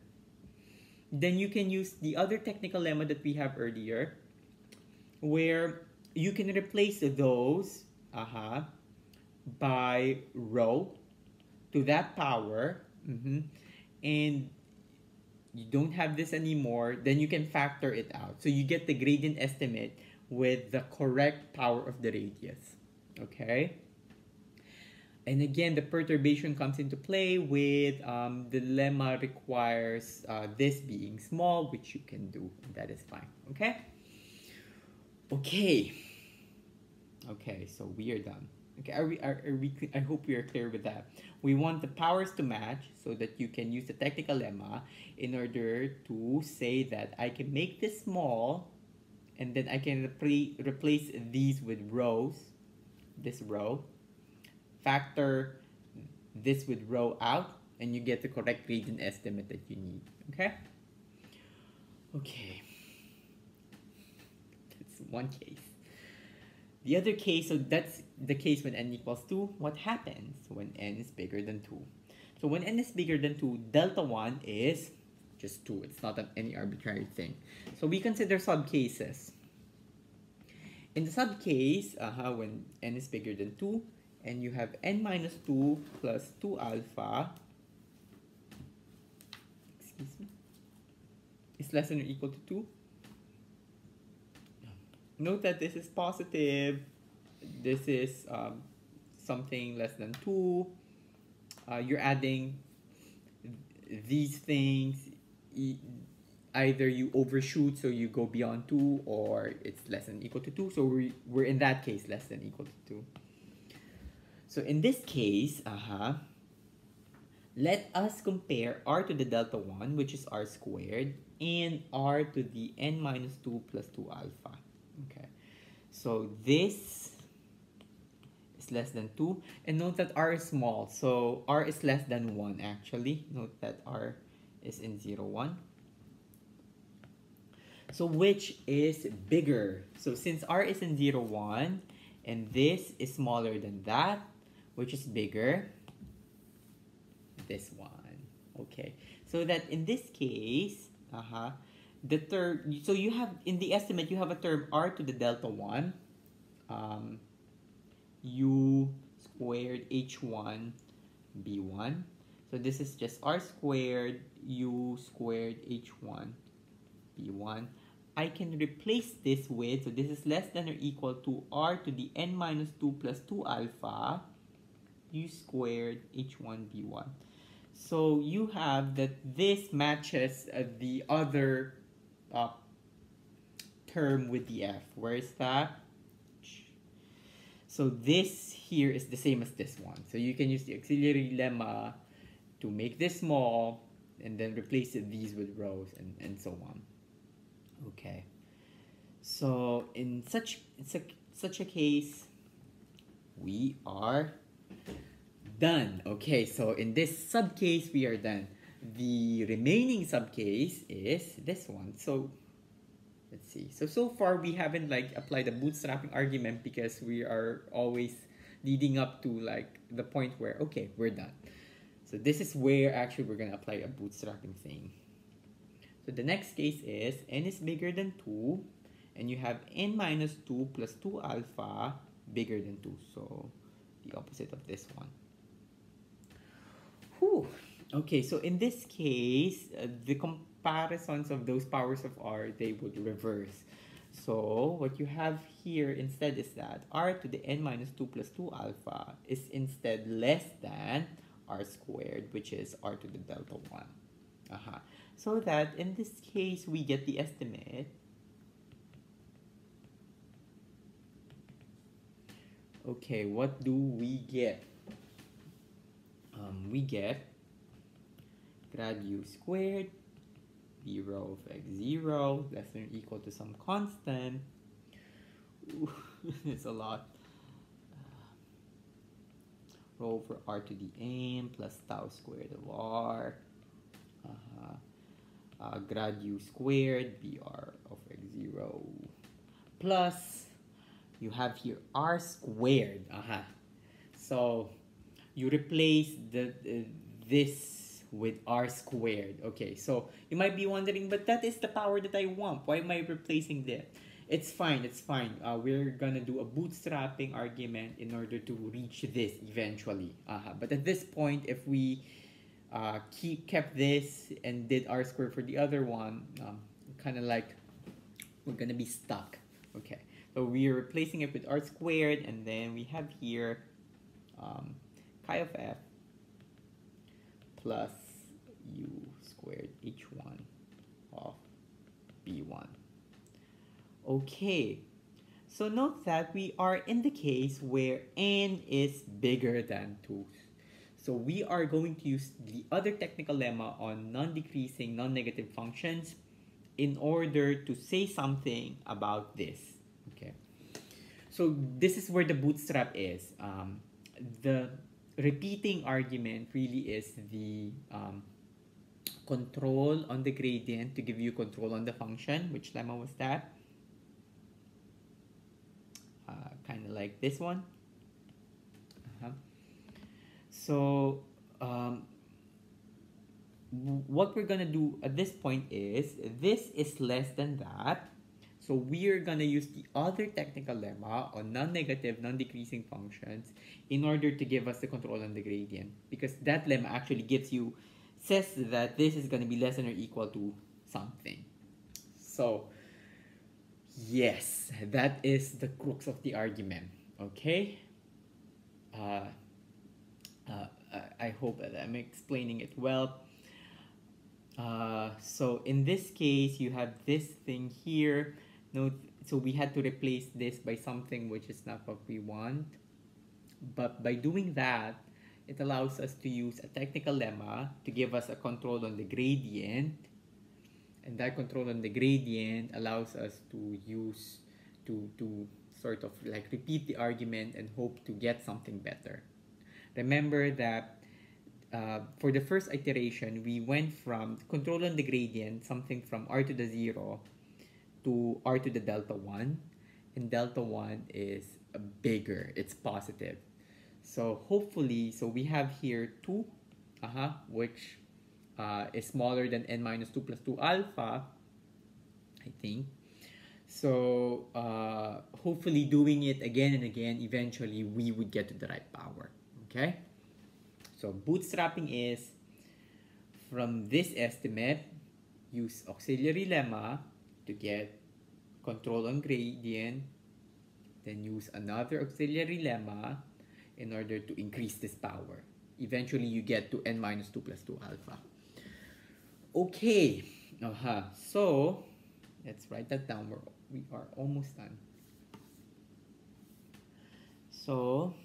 then you can use the other technical lemma that we have earlier, where you can replace those uh-huh, by rho to that power mhm, and you don't have this anymore then you can factor it out. So you get the gradient estimate with the correct power of the radius okay and again, the perturbation comes into play with um, the lemma requires uh, this being small, which you can do. That is fine. Okay? Okay. Okay, so we are done. Okay, are we, are, are we, I hope we are clear with that. We want the powers to match so that you can use the technical lemma in order to say that I can make this small and then I can repre- replace these with rhos, this rho, factor this with rho out and you get the correct gradient estimate that you need. Okay? Okay. That's one case. The other case, so that's the case when n equals 2. What happens when n is bigger than 2? So when n is bigger than 2, delta 1 is just 2. It's not an, any arbitrary thing. So we consider subcases. In the subcase, uh when n is bigger than 2, and you have n minus 2 plus 2 alpha excuse me is less than or equal to 2 note that this is positive. This is um, something less than 2 uh, you're adding these things either you overshoot so you go beyond 2 or it's less than equal to 2 so we, we're in that case less than equal to 2 so in this case, uh-huh, let us compare r to the delta 1, which is r squared, and r to the n minus 2 plus 2 alpha. Okay, so this is less than 2. And note that r is small, so r is less than 1 actually. Note that r is in 0, 1. So which is bigger? So since r is in 0, 1, and this is smaller than that, which is bigger? This one. Okay. So that in this case, uh-huh, the third, so you have, in the estimate, you have a term r to the delta 1, um, u squared h1 b1. So this is just r squared u squared h1 b1. I can replace this with, so this is less than or equal to r to the n minus 2 plus 2 alpha u squared h1 b1. So you have that this matches uh, the other uh, term with the f. Where is that? So this here is the same as this one. So you can use the auxiliary lemma to make this small and then replace these with rhos and, and so on. Okay. So in such, in such, such a case, we are done. Okay, so in this subcase, we are done. The remaining subcase is this one. So let's see. So, so far we haven't like applied the bootstrapping argument because we are always leading up to like the point where, okay, we're done. So this is where actually we're going to apply a bootstrapping thing. So the next case is n is bigger than 2 and you have n minus 2 plus 2 alpha bigger than 2. So the opposite of this one. Whew. Okay, so in this case, uh, the comparisons of those powers of r, they would reverse. So what you have here instead is that r to the n minus 2 plus 2 alpha is instead less than r squared, which is r to the delta 1. Uh -huh. So that in this case, we get the estimate Okay, what do we get? Um, we get grad u squared rho of x 0 less than or equal to some constant. Ooh, it's a lot. Uh, over r to the n plus tau squared of r. Uh -huh. Uh, grad u squared br of x 0 plus you have here r squared. Uh-huh. So you replace the, the this with r squared. Okay, so you might be wondering, but that is the power that I want. Why am I replacing that? it's fine, it's fine. Uh, we're gonna do a bootstrapping argument in order to reach this eventually. Uh-huh. But at this point, if we uh, keep kept this and did r squared for the other one, um, kind of like we're gonna be stuck. Okay, so we are replacing it with r squared, and then we have here um, chi of f plus u squared h1 of b1. Okay, so note that we are in the case where n is bigger than 2. So we are going to use the other technical lemma on non-decreasing, non-negative functions in order to say something about this. Okay, so this is where the bootstrap is. Um, the repeating argument really is the um, control on the gradient to give you control on the function. Which lemma was that? Uh, kind of like this one. So um, what we're gonna do at this point is this is less than that. So we're gonna use the other technical lemma on non-negative, non-decreasing functions in order to give us the control on the gradient because that lemma actually gives you says that this is going to be less than or equal to something. So, yes, that is the crux of the argument. Okay? Uh, uh, I hope that I'm explaining it well. Uh, so in this case, you have this thing here. Note, so we had to replace this by something which is not what we want. But by doing that, it allows us to use a technical lemma to give us a control on the gradient. And that control on the gradient allows us to use, to, to sort of like repeat the argument and hope to get something better. Remember that uh, for the first iteration, we went from control on the gradient, something from r to the 0 to r to the delta 1. And delta 1 is bigger, it's positive. So hopefully, so we have here 2, uh-huh, which uh, is smaller than n minus 2 plus 2 alpha, I think. So uh, hopefully doing it again and again, eventually we would get to the right power, okay? So bootstrapping is from this estimate, use auxiliary lemma to get control on gradient, then use another auxiliary lemma in order to increase this power. Eventually, you get to n minus 2 plus 2 alpha. Okay, uh -huh. so let's write that down. We're, we are almost done. So,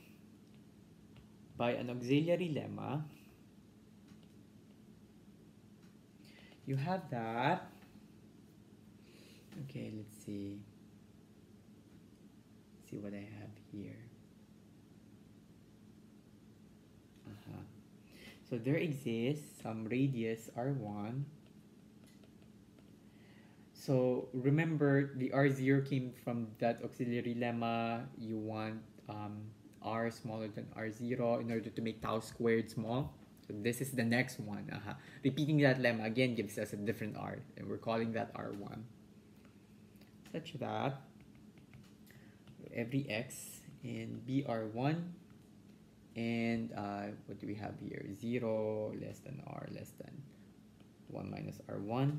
by an auxiliary lemma, you have that. Okay, let's see. Let's see what I have here. So there exists some radius r1. So remember the r0 came from that auxiliary lemma. You want um, r smaller than r0 in order to make tau squared small. So this is the next one. Uh -huh. Repeating that lemma again gives us a different r. And we're calling that r1. Such that every x in br1 and uh, what do we have here 0 less than r less than 1 minus r1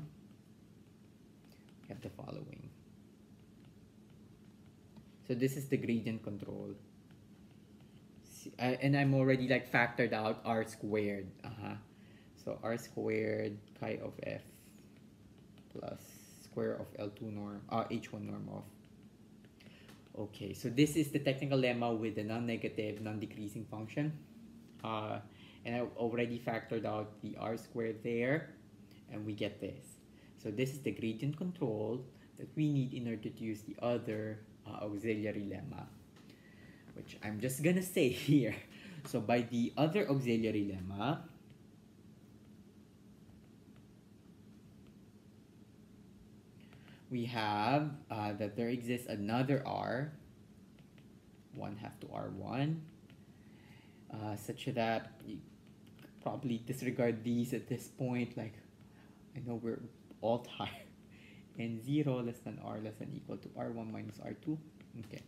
we have the following so this is the gradient control and I'm already like factored out r squared uh-huh so r squared pi of f plus square of L2 norm uh, h1 norm of Okay, so this is the technical lemma with the non-negative, non-decreasing function. Uh, and I already factored out the r squared there, and we get this. So this is the gradient control that we need in order to use the other uh, auxiliary lemma, which I'm just gonna say here. So by the other auxiliary lemma, we have uh, that there exists another r, 1 half to r1, uh, such that you probably disregard these at this point. Like, I know we're all tired and 0 less than r less than equal to r1 minus r2. Okay,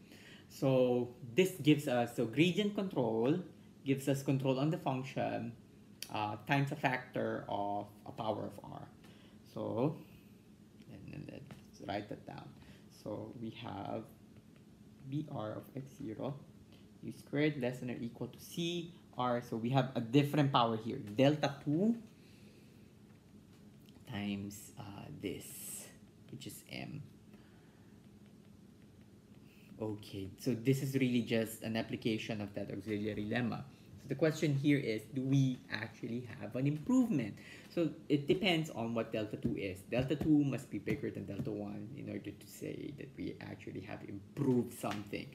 so this gives us, so gradient control gives us control on the function uh, times a factor of a power of r. So, and let's write that down. So we have br of x0 u squared less than or equal to c r. So we have a different power here. Delta 2 times uh, this, which is m. Okay, so this is really just an application of that auxiliary lemma. So the question here is, do we actually have an improvement? So it depends on what delta 2 is. Delta 2 must be bigger than delta 1 in order to say that we actually have improved something.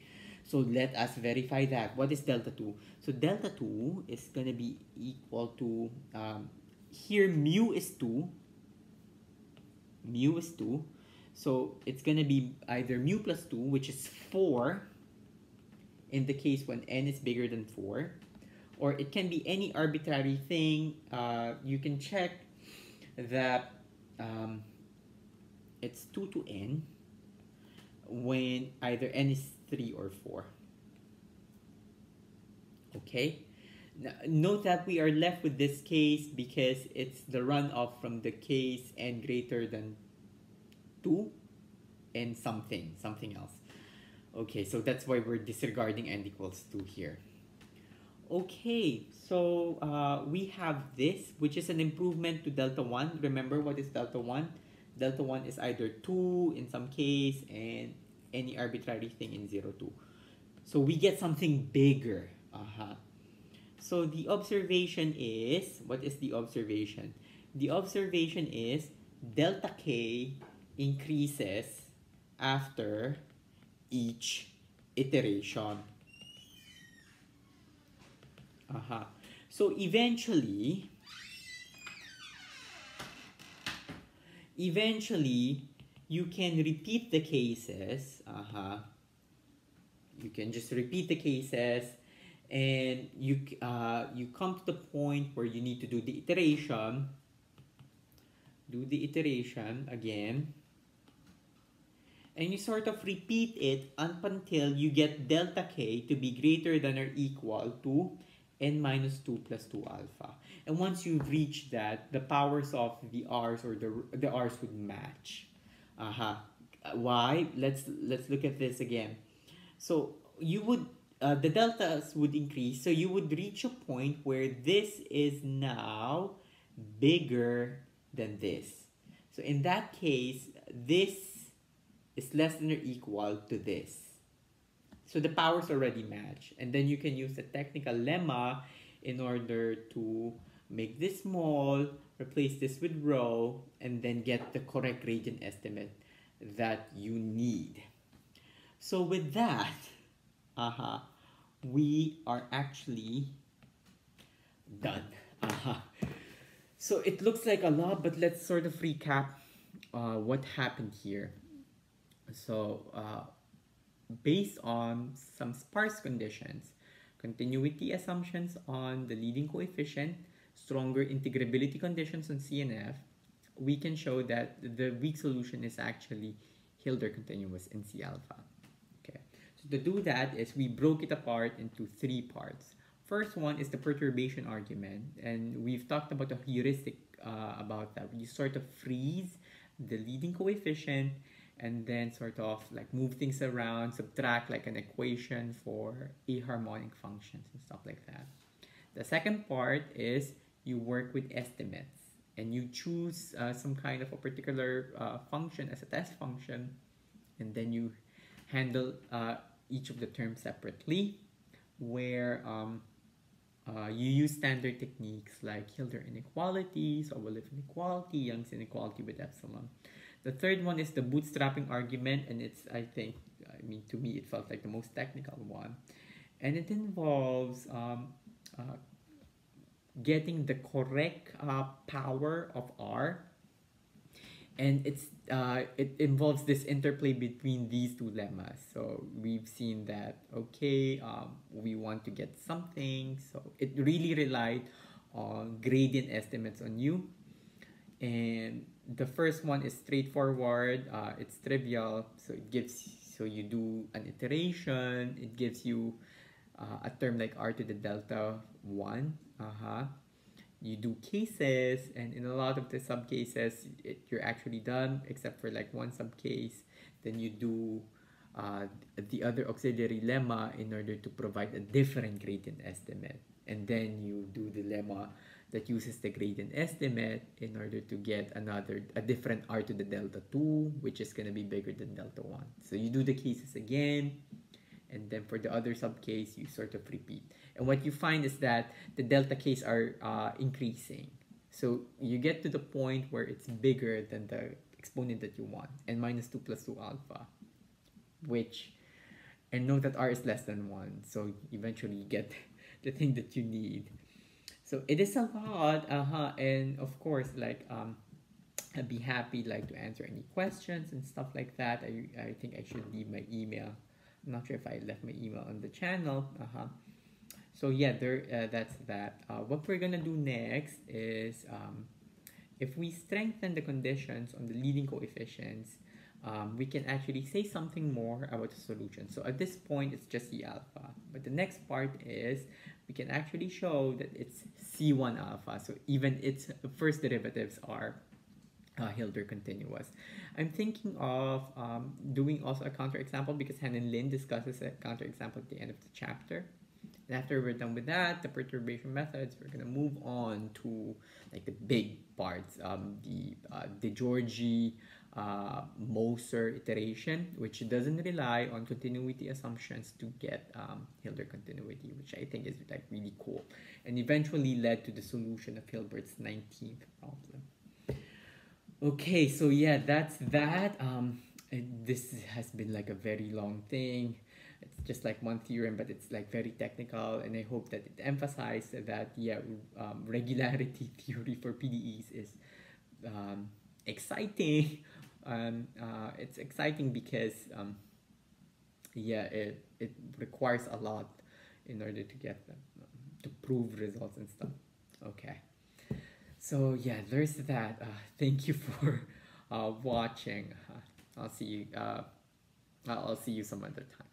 So let us verify that. What is delta 2? So delta 2 is going to be equal to, um, here mu is 2, mu is 2, so it's going to be either mu plus 2, which is 4, in the case when n is bigger than 4, or it can be any arbitrary thing. Uh, you can check that um, it's 2 to n when either n is 3 or 4. Okay? Now, note that we are left with this case because it's the runoff from the case n greater than 2 and something, something else. Okay, so that's why we're disregarding n equals 2 here. Okay, so uh, we have this, which is an improvement to delta 1. Remember what is delta 1? Delta 1 is either 2 in some case and any arbitrary thing in 0, 2. So we get something bigger. Uh-huh. So the observation is, what is the observation? The observation is delta k increases after each iteration. Uh-huh. So eventually, eventually, you can repeat the cases. Uh-huh. You can just repeat the cases and you, uh, you come to the point where you need to do the iteration. Do the iteration again. And you sort of repeat it up until you get delta k to be greater than or equal to n minus 2 plus 2 alpha. And once you've reached that, the powers of the r's or the, the r's would match. Uh-huh. Why? Let's let's look at this again. So you would uh, the deltas would increase, so you would reach a point where this is now bigger than this. So in that case, this is less than or equal to this. So the powers already match. And then you can use the technical lemma in order to make this small, replace this with rho, and then get the correct gradient estimate that you need. So with that, uh-huh, we are actually done. Uh-huh. So it looks like a lot, but let's sort of recap uh, what happened here. So uh, based on some sparse conditions, continuity assumptions on the leading coefficient, stronger integrability conditions on CNF, we can show that the weak solution is actually Hölder continuous in C alpha. Okay, so to do that is we broke it apart into three parts. First one is the perturbation argument, and we've talked about the heuristic uh, about that. You sort of freeze the leading coefficient and then sort of like move things around, subtract like an equation for A-harmonic functions and stuff like that. The second part is you work with estimates and you choose uh, some kind of a particular uh, function as a test function and then you handle uh, each of the terms separately where um, uh, you use standard techniques like Hölder inequality, Sobolev inequality, Young's inequality with epsilon. The third one is the bootstrapping argument and it's, I think, I mean, to me, it felt like the most technical one. And it involves um, uh, getting the correct uh, power of R. And it's uh, it involves this interplay between these two lemmas. So we've seen that, okay, um, we want to get something. So it really relied on gradient estimates on U. And the first one is straightforward. Uh, it's trivial, so it gives so you do an iteration. It gives you uh, a term like r to the delta one. Uh-huh. You do cases, and in a lot of the sub cases, it, you're actually done, except for like one sub case. Then you do uh, the other auxiliary lemma in order to provide a different gradient estimate. And then you do the lemma that uses the gradient estimate in order to get another a different r to the delta 2 which is going to be bigger than delta 1 so you do the cases again and then for the other sub case you sort of repeat. And what you find is that the delta case are uh, increasing. So you get to the point where it's bigger than the exponent that you want and minus 2 plus 2 alpha which and note that r is less than 1 so eventually you get the thing that you need so it is a lot uh-huh and of course like um I'd be happy like to answer any questions and stuff like that I, I think I should leave my email I'm not sure if I left my email on the channel uh-huh so yeah there uh, that's that uh, what we're gonna do next is um, if we strengthen the conditions on the leading coefficients um, we can actually say something more about the solution. So at this point, it's just the alpha. But the next part is we can actually show that it's C1 alpha. So even its first derivatives are uh, Hölder continuous. I'm thinking of um, doing also a counterexample because Han and Lin discusses a counterexample at the end of the chapter. And after we're done with that, the perturbation methods, we're gonna move on to like the big parts, um, the uh, De uh, Moser iteration, which doesn't rely on continuity assumptions to get um, continuity, which I think is like really cool, and eventually led to the solution of Hilbert's 19th problem. Okay, so yeah, that's that. Um, this has been like a very long thing. It's just like one theorem, but it's like very technical, and I hope that it emphasized that yeah, um, regularity theory for PDEs is um, exciting um, uh, it's exciting because um, yeah it, it requires a lot in order to get them to prove results and stuff. Okay. So yeah there's that. Uh, thank you for uh, watching. I'll see you uh, I'll see you some other time